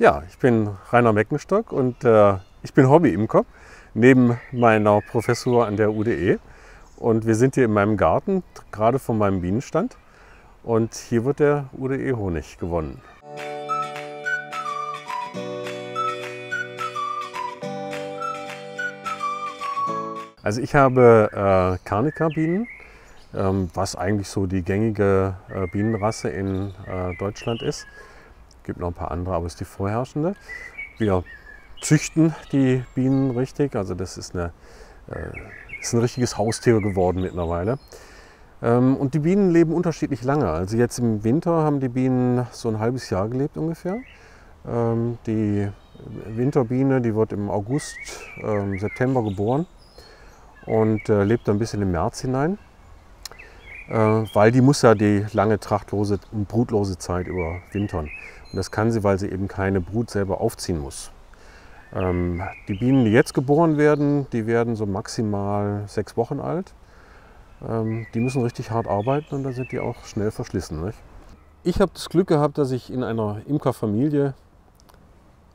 Ja, ich bin Rainer Meckenstock und äh, ich bin Hobby-Imker neben meiner Professur an der UDE. Und wir sind hier in meinem Garten, gerade von meinem Bienenstand. Und hier wird der UDE-Honig gewonnen. Also ich habe äh, Carnica-Bienen, ähm, was eigentlich so die gängige äh, Bienenrasse in äh, Deutschland ist. Gibt noch ein paar andere, aber es ist die vorherrschende. Wir züchten die Bienen richtig, also das ist, eine, äh, ist ein richtiges Haustier geworden mittlerweile. Ähm, und die Bienen leben unterschiedlich lange. Also jetzt im Winter haben die Bienen so ein halbes Jahr gelebt ungefähr. Ähm, die Winterbiene, die wird im August, ähm, September geboren und äh, lebt dann bis in den März hinein, weil die muss ja die lange trachtlose und brutlose Zeit überwintern. Und das kann sie, weil sie eben keine Brut selber aufziehen muss. Ähm, die Bienen, die jetzt geboren werden, die werden so maximal sechs Wochen alt. Ähm, die müssen richtig hart arbeiten und dann sind die auch schnell verschlissen. Nicht? Ich habe das Glück gehabt, dass ich in einer Imkerfamilie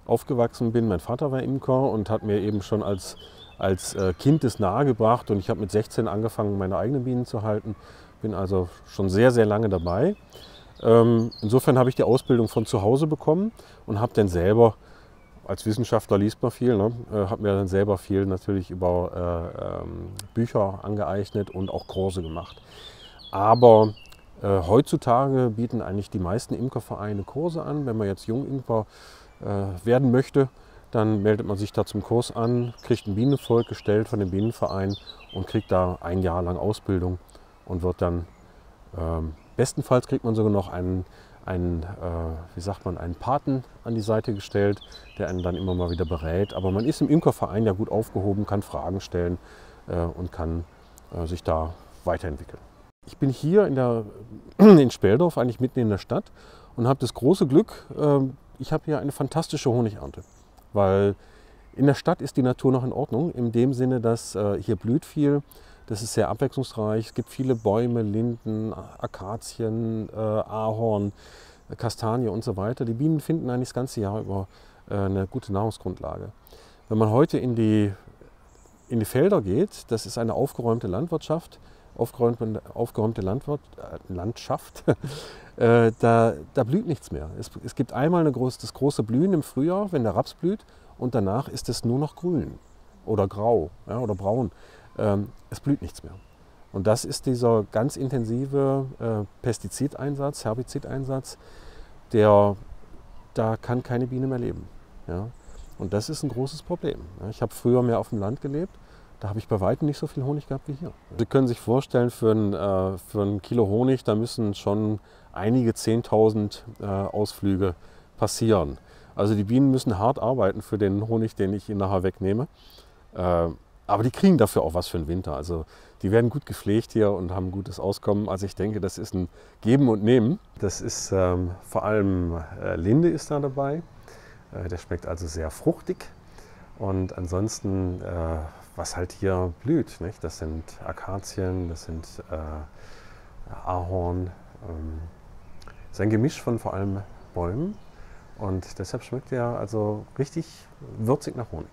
aufgewachsen bin. Mein Vater war Imker und hat mir eben schon als als äh, Kind das nahegebracht und ich habe mit 16 angefangen, meine eigenen Bienen zu halten. Bin also schon sehr, sehr lange dabei. Ähm, insofern habe ich die Ausbildung von zu Hause bekommen und habe dann selber, als Wissenschaftler liest man viel, ne, äh, habe mir dann selber viel natürlich über äh, ähm, Bücher angeeignet und auch Kurse gemacht. Aber äh, heutzutage bieten eigentlich die meisten Imkervereine Kurse an. Wenn man jetzt Jungimker werden möchte, dann meldet man sich da zum Kurs an, kriegt ein Bienenvolk gestellt von dem Bienenverein und kriegt da ein Jahr lang Ausbildung und wird dann, ähm, bestenfalls kriegt man sogar noch einen, einen, äh, wie sagt man, einen Paten an die Seite gestellt, der einen dann immer mal wieder berät. Aber man ist im Imkerverein ja gut aufgehoben, kann Fragen stellen äh, und kann äh, sich da weiterentwickeln. Ich bin hier in, der, in Speldorf, eigentlich mitten in der Stadt und habe das große Glück, ähm, ich habe hier eine fantastische Honigernte. Weil in der Stadt ist die Natur noch in Ordnung, in dem Sinne, dass äh, hier blüht viel, das ist sehr abwechslungsreich. Es gibt viele Bäume, Linden, Akazien, äh, Ahorn, Kastanie und so weiter. Die Bienen finden eigentlich das ganze Jahr über äh, eine gute Nahrungsgrundlage. Wenn man heute in die, in die Felder geht, das ist eine aufgeräumte Landwirtschaft, aufgeräumte, aufgeräumte Landwirt, äh, Landschaft, äh, da, da, blüht nichts mehr. Es, es gibt einmal groß, das große Blühen im Frühjahr, wenn der Raps blüht, und danach ist es nur noch grün oder grau ja, oder braun. Ähm, es blüht nichts mehr. Und das ist dieser ganz intensive äh, Pestizideinsatz, Herbizideinsatz, der, da kann keine Biene mehr leben. Ja. Und das ist ein großes Problem. Ich habe früher mehr auf dem Land gelebt da habe ich bei weitem nicht so viel Honig gehabt wie hier. Sie können sich vorstellen, für ein, äh, für ein Kilo Honig, da müssen schon einige 10.000 äh, Ausflüge passieren. Also die Bienen müssen hart arbeiten für den Honig, den ich ihnen nachher wegnehme. Äh, aber die kriegen dafür auch was für den Winter. Also die werden gut gepflegt hier und haben gutes Auskommen. Also ich denke, das ist ein Geben und Nehmen. Das ist ähm, vor allem äh, Linde ist da dabei. Äh, der schmeckt also sehr fruchtig. Und ansonsten äh, was halt hier blüht. Nicht? Das sind Akazien, das sind äh, Ahorn. Ähm, das ist ein Gemisch von vor allem Bäumen und deshalb schmeckt er also richtig würzig nach Honig.